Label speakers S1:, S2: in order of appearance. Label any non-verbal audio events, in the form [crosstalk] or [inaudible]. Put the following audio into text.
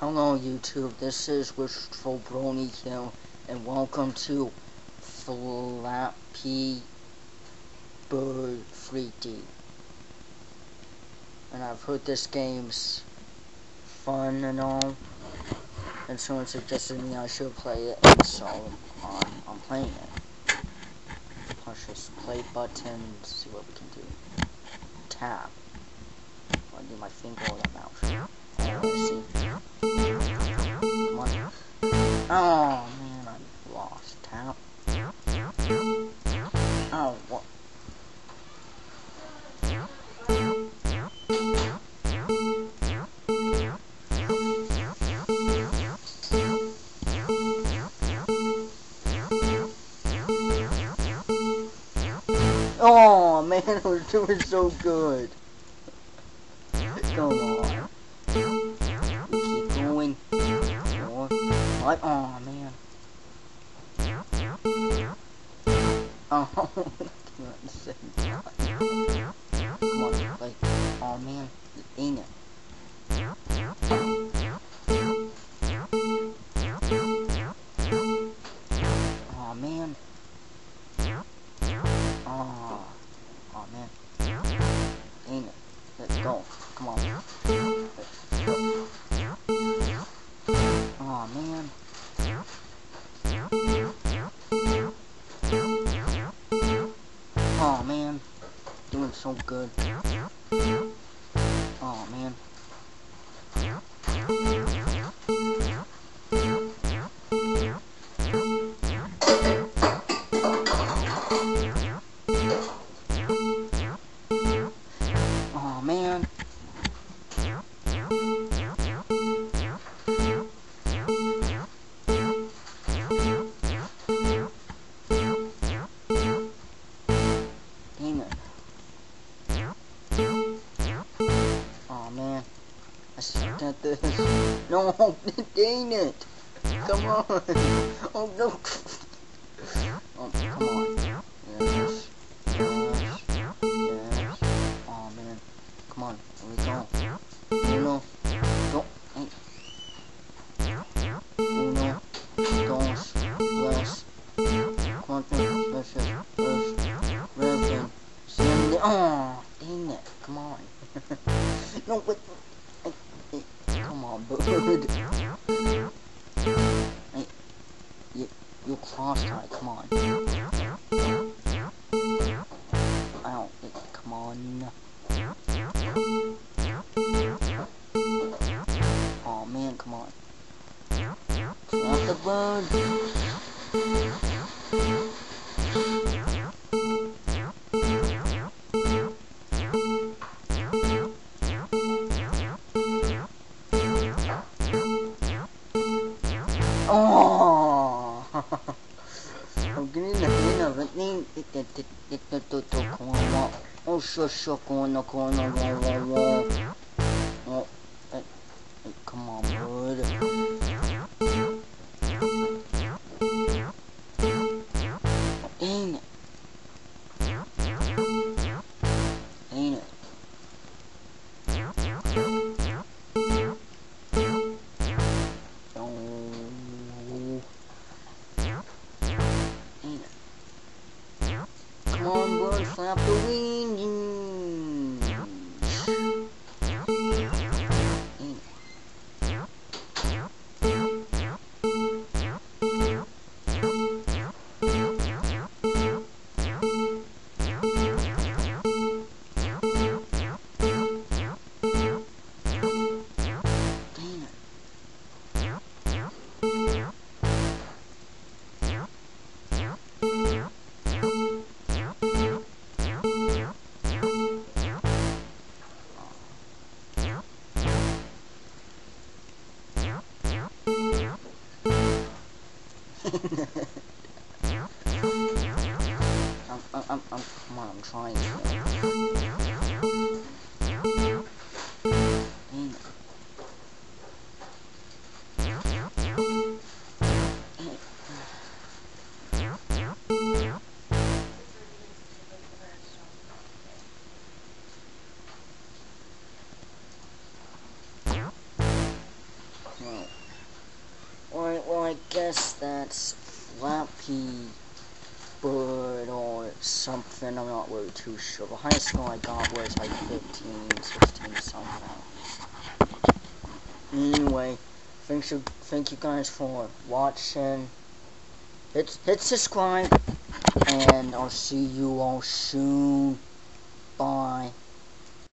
S1: Hello YouTube, this is Wishful Brony Hill, and welcome to Flappy Bird 3D. And I've heard this game's fun and all, and someone suggested me I should play it, and so I'm playing it. Push this play button, see what we can do. Tap. I'll do my finger or the mouse. See. Oh man, I lost tap. Oh, what? Oh man, [laughs] was doing so good. Come on. What? Oh man. Oh, the same time. Come on, like, oh man, ain't it? Oh man. Oh man. Doing so good. At this. [laughs] No, [laughs] dang it. Come on. [laughs] Oh no. Oh, come on. On. Hey. You, you cross-eyed. Come on. Ow. Hey, come on. Oh man, come on. Not the bird. Oh! Ang ganun na ganun na. Ito, ito, ito, ito, ito, kumawa. Oh, sure, sure, kumawa, kumawa, kumawa, kumawa. [laughs] I'm, I'm, I'm, come on, I'm trying Flappy Bird or something. I'm not really too sure. The highest score I got was like 15, 16, something. Anyway, thank you, thank you guys for watching. Hit, hit subscribe, and I'll see you all soon. Bye.